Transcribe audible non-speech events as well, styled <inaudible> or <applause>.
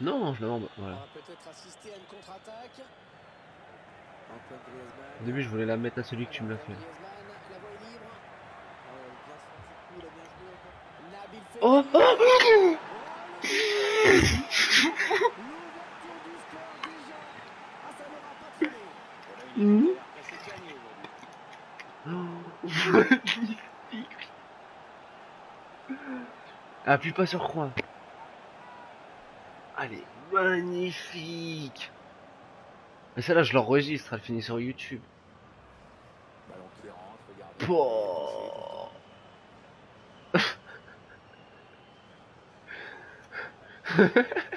Non, je l'avais Voilà. peut-être assister à une contre-attaque. Antoine Griezmann. Au début, je voulais la mettre à celui que tu me l'as fait. La. Oh. Oh, oh L'ouverture du score déjà. <laughs> Ah. Appuie pas sur croix. Allez, magnifique. Mais celle-là, je l'enregistre, elle finit sur YouTube. Ballon <laughs>